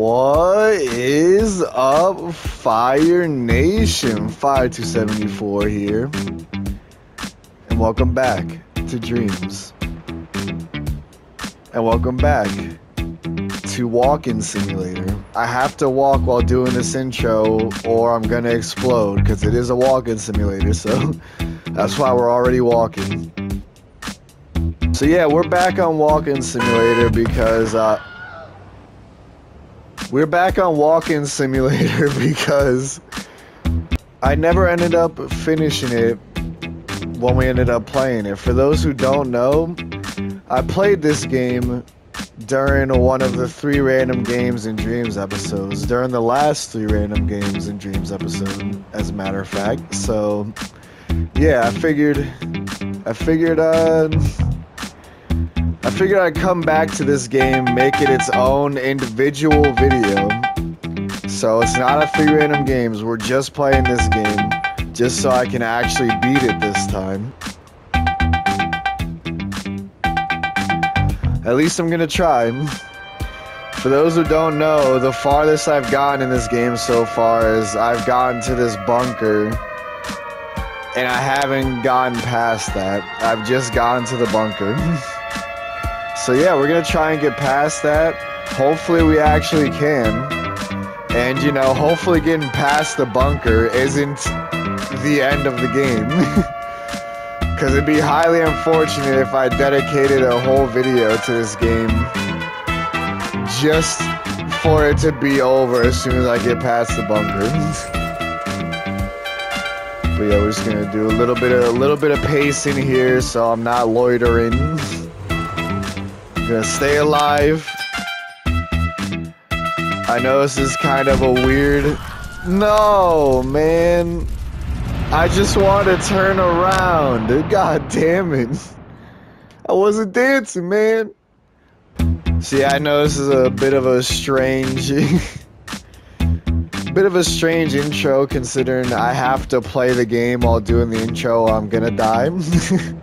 What is up, Fire Nation? Fire 274 here. And welcome back to Dreams. And welcome back to Walking Simulator. I have to walk while doing this intro or I'm gonna explode because it is a walking simulator, so that's why we're already walking. So yeah, we're back on Walking Simulator because uh, we're back on Walk-In Simulator because I never ended up finishing it when we ended up playing it. For those who don't know, I played this game during one of the three random games in Dreams episodes, during the last three random games in Dreams episode, as a matter of fact. So, yeah, I figured, I figured, uh, I figured I'd come back to this game, make it its own individual video. So it's not a three random games, we're just playing this game, just so I can actually beat it this time. At least I'm gonna try. For those who don't know, the farthest I've gotten in this game so far is I've gotten to this bunker and I haven't gotten past that. I've just gotten to the bunker. So yeah, we're gonna try and get past that. Hopefully we actually can. And you know, hopefully getting past the bunker isn't the end of the game. Cause it'd be highly unfortunate if I dedicated a whole video to this game just for it to be over as soon as I get past the bunker. but yeah, we're just gonna do a little bit of a little bit of pacing here so I'm not loitering. Gonna stay alive. I know this is kind of a weird. No, man. I just want to turn around. God damn it. I wasn't dancing, man. See, I know this is a bit of a strange. bit of a strange intro considering I have to play the game while doing the intro. I'm gonna die.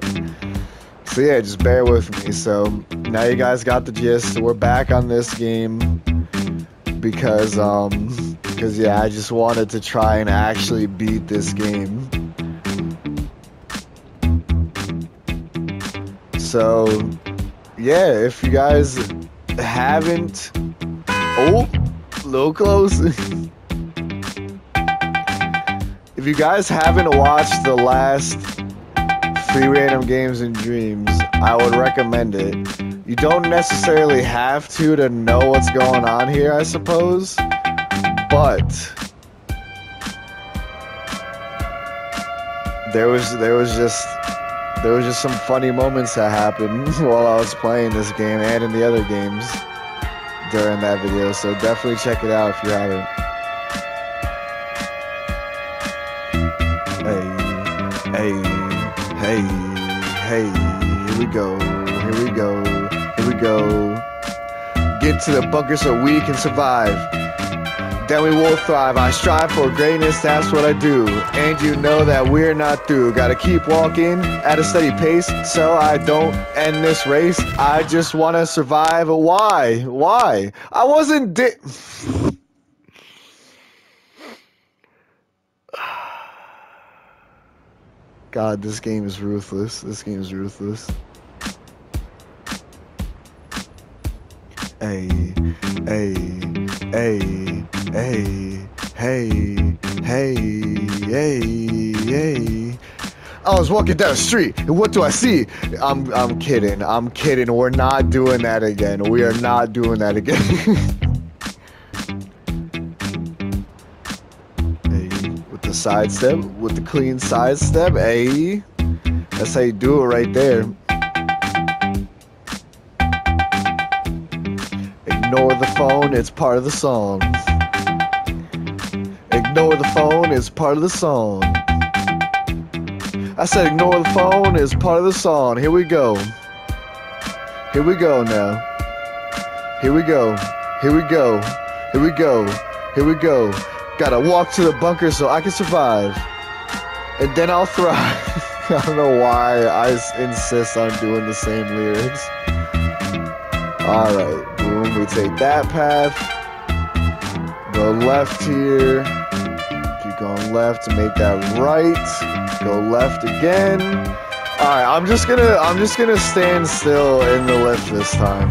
so yeah, just bear with me. So now you guys got the gist. So We're back on this game because um because yeah, I just wanted to try and actually beat this game. So yeah, if you guys haven't oh, little close. if you guys haven't watched the last free random games and dreams, I would recommend it. You don't necessarily have to to know what's going on here, I suppose, but there was there was just there was just some funny moments that happened while I was playing this game and in the other games during that video. So definitely check it out if you haven't. Hey, here we go, here we go, here we go. Get to the bunker so we can survive. Then we will thrive. I strive for greatness, that's what I do. And you know that we're not through. Gotta keep walking at a steady pace so I don't end this race. I just wanna survive. Why? Why? I wasn't di- God, this game is ruthless. This game is ruthless. Hey, hey, hey, hey, hey, hey, hey, hey. I was walking down the street, and what do I see? I'm, I'm kidding. I'm kidding. We're not doing that again. We are not doing that again. sidestep with the clean sidestep. Hey, that's how you do it right there. Ignore the phone, it's part of the song. Ignore the phone, it's part of the song. I said ignore the phone, it's part of the song. Here we go. Here we go now. Here we go. Here we go. Here we go. Here we go. Gotta walk to the bunker so I can survive. And then I'll thrive. I don't know why I insist on doing the same lyrics. Alright, boom, we take that path. go left here. Keep going left to make that right. Go left again. Alright, I'm just gonna I'm just gonna stand still in the lift this time.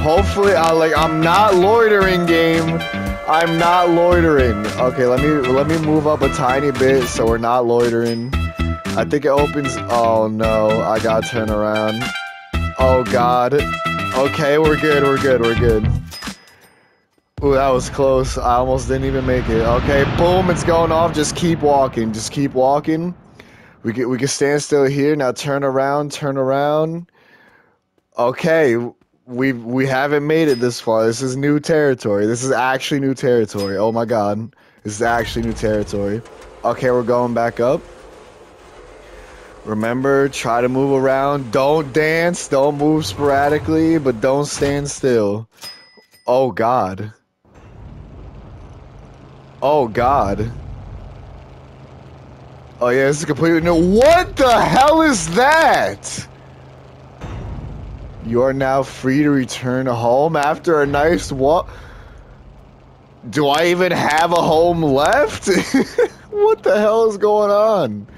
Hopefully I like I'm not loitering game. I'm not loitering. Okay, let me let me move up a tiny bit so we're not loitering. I think it opens oh no, I gotta turn around. Oh god. Okay, we're good, we're good, we're good. Ooh, that was close. I almost didn't even make it. Okay, boom, it's going off. Just keep walking. Just keep walking. We can we can stand still here. Now turn around, turn around. Okay, we we haven't made it this far. This is new territory. This is actually new territory. Oh my god. This is actually new territory. Okay, we're going back up. Remember, try to move around. Don't dance. Don't move sporadically, but don't stand still. Oh god. Oh god. Oh yeah, this is completely new. What the hell is that? You are now free to return home after a nice walk. Do I even have a home left? what the hell is going on?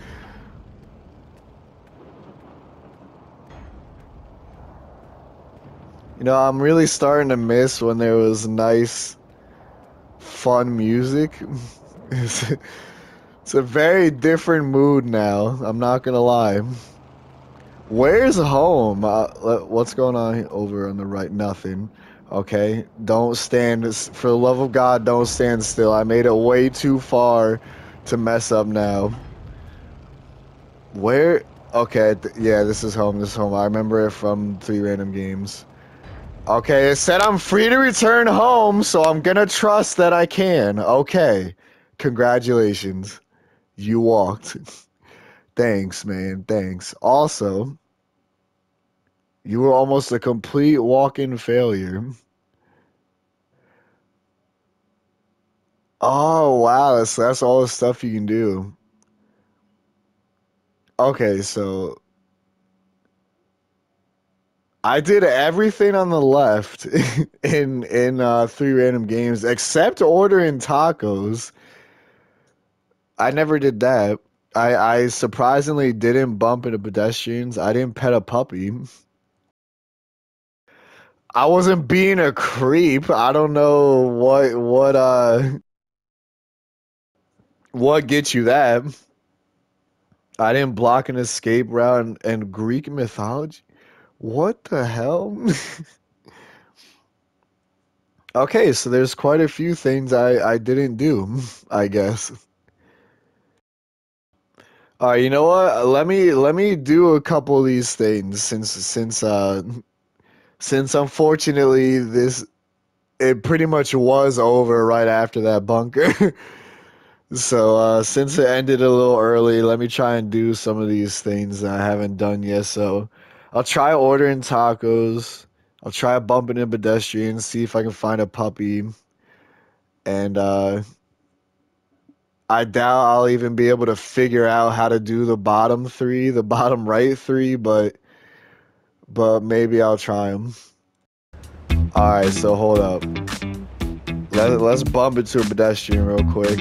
You know, I'm really starting to miss when there was nice, fun music. it's, a very different mood now. I'm not gonna lie. Where's home? Uh, what's going on over on the right? Nothing. Okay, don't stand. For the love of God, don't stand still. I made it way too far to mess up now. Where? Okay, yeah, this is home. This is home. I remember it from three random games. Okay, it said I'm free to return home, so I'm gonna trust that I can. Okay. Congratulations. You walked. Thanks, man. Thanks. Also, you were almost a complete walk-in failure. Oh, wow. That's, that's all the stuff you can do. Okay, so I did everything on the left in in uh, three random games except ordering tacos. I never did that. I I surprisingly didn't bump into pedestrians. I didn't pet a puppy. I wasn't being a creep. I don't know what what uh what gets you that. I didn't block an escape route in, in Greek mythology. What the hell? okay, so there's quite a few things I, I didn't do, I guess. All right, you know what? Let me let me do a couple of these things since since uh since unfortunately this it pretty much was over right after that bunker. so uh since it ended a little early, let me try and do some of these things that I haven't done yet. So I'll try ordering tacos. I'll try bumping in pedestrians, see if I can find a puppy. And uh, I doubt I'll even be able to figure out how to do the bottom three, the bottom right three, but but maybe I'll try them. All right, so hold up. Let, let's bump into a pedestrian real quick.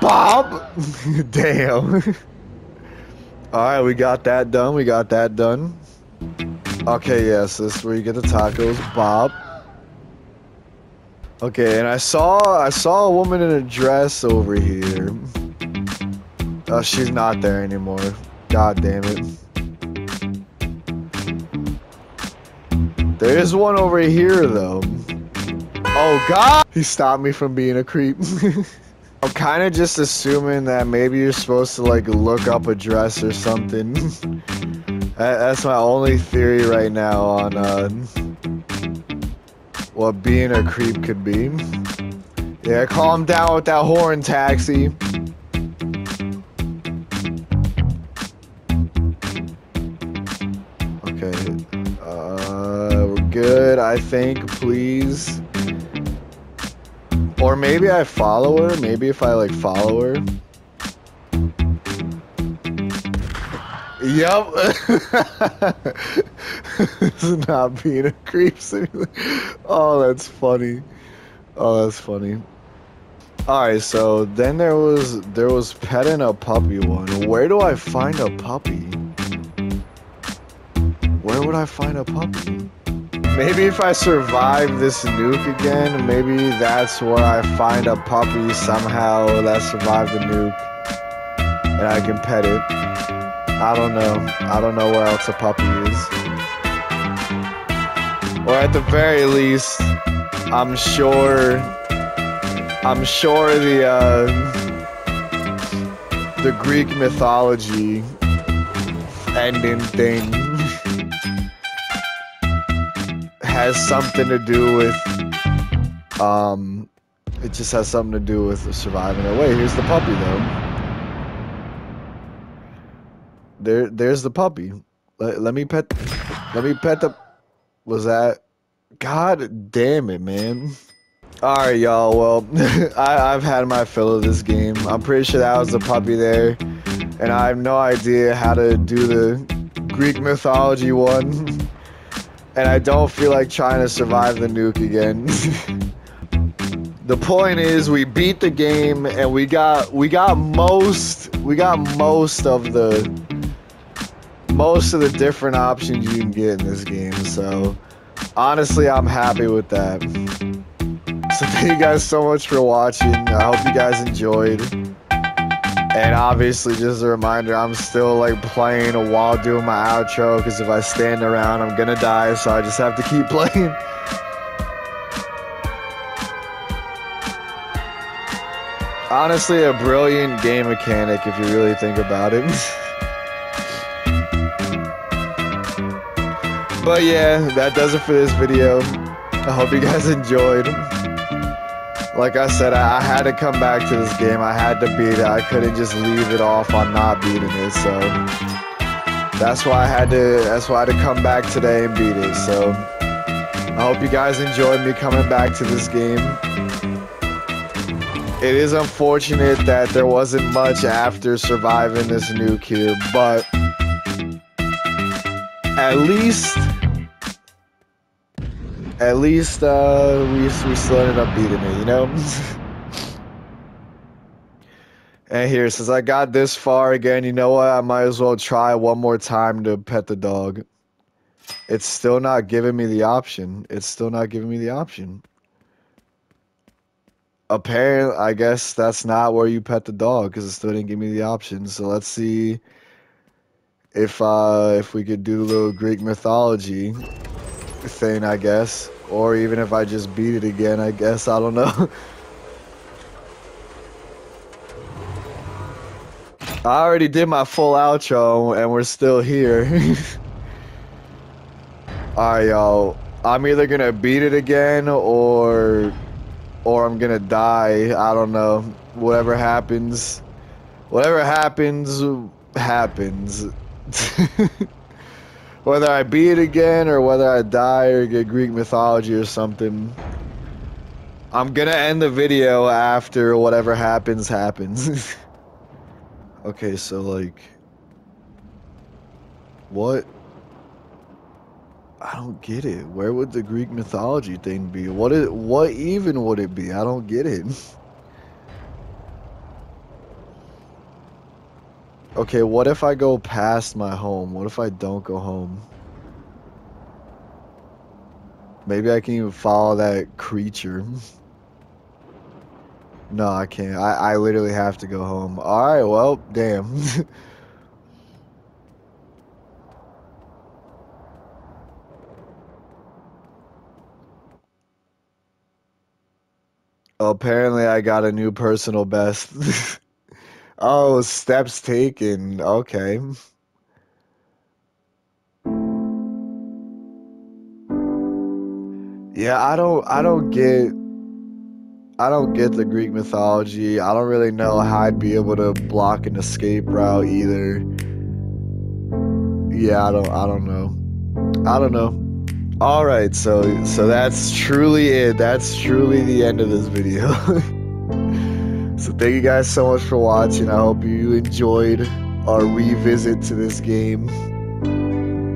Bob! Damn. Alright, we got that done. We got that done. Okay, yes, this is where you get the tacos. Bob. Okay, and I saw I saw a woman in a dress over here. Oh, she's not there anymore. God damn it. There is one over here though. Oh god! He stopped me from being a creep. I'm kind of just assuming that maybe you're supposed to like look up a dress or something. That's my only theory right now on uh, what being a creep could be. Yeah, calm down with that horn, taxi. Okay, uh, we're good, I think, please. Or maybe I follow her. Maybe if I like follow her. Yup. this is not being a creep simulator. Oh, that's funny. Oh, that's funny. Alright, so then there was there was petting a puppy one. Where do I find a puppy? Where would I find a puppy? Maybe if I survive this nuke again, maybe that's where I find a puppy somehow that survived the nuke. And I can pet it. I don't know. I don't know where else a puppy is. Or at the very least, I'm sure I'm sure the uh, the Greek mythology ending thing has something to do with um it just has something to do with surviving it. Wait, here's the puppy though. There there's the puppy. Let, let me pet let me pet the was that God damn it, man. Alright, y'all. Well, I, have had my fill of this game. I'm pretty sure that was a puppy there. And I have no idea how to do the Greek mythology one. and I don't feel like trying to survive the nuke again. the point is we beat the game and we got we got most we got most of the most of the different options you can get in this game. So honestly, I'm happy with that. So thank you guys so much for watching. I hope you guys enjoyed. And obviously, just a reminder, I'm still like playing a while doing my outro because if I stand around, I'm gonna die. So I just have to keep playing. Honestly, a brilliant game mechanic if you really think about it. but yeah, that does it for this video. I hope you guys enjoyed like I said, I, I, had to come back to this game. I had to beat it. I couldn't just leave it off on not beating it. So that's why I had to. That's why I had to come back today and beat it. So I hope you guys enjoyed me coming back to this game. It is unfortunate that there wasn't much after surviving this nuke here, but at least at least uh, we we still ended up beating it, you know. and here, since I got this far again, you know what? I might as well try one more time to pet the dog. It's still not giving me the option. It's still not giving me the option. Apparently, I guess that's not where you pet the dog because it still didn't give me the option. So let's see if uh if we could do a little Greek mythology thing, I guess. Or even if I just beat it again, I guess. I don't know. I already did my full outro and we're still here. Alright, y'all. I'm either gonna beat it again or or I'm gonna die. I don't know. Whatever happens. Whatever happens happens. whether I beat it again or whether I die or get Greek mythology or something. I'm gonna end the video after whatever happens happens. okay, so like what I don't get it. Where would the Greek mythology thing be? What it what even would it be? I don't get it. Okay, what if I go past my home? What if I don't go home? Maybe I can even follow that creature. no, I can't. I, I literally have to go home. Alright, well, damn. Apparently I got a new personal best. Oh, steps taken. Okay. Yeah, I don't I don't get I don't get the Greek mythology. I don't really know how I'd be able to block an escape route either. Yeah, I don't I don't know. I don't know. All right, so so that's truly it. That's truly the end of this video. So thank you guys so much for watching. I hope you enjoyed our revisit to this game.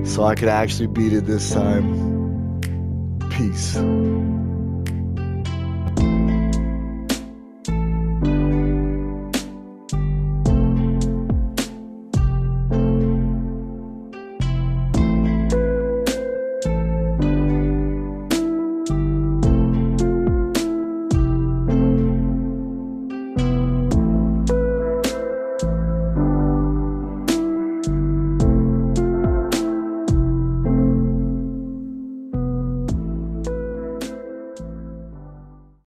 So I could actually beat it this time. Peace.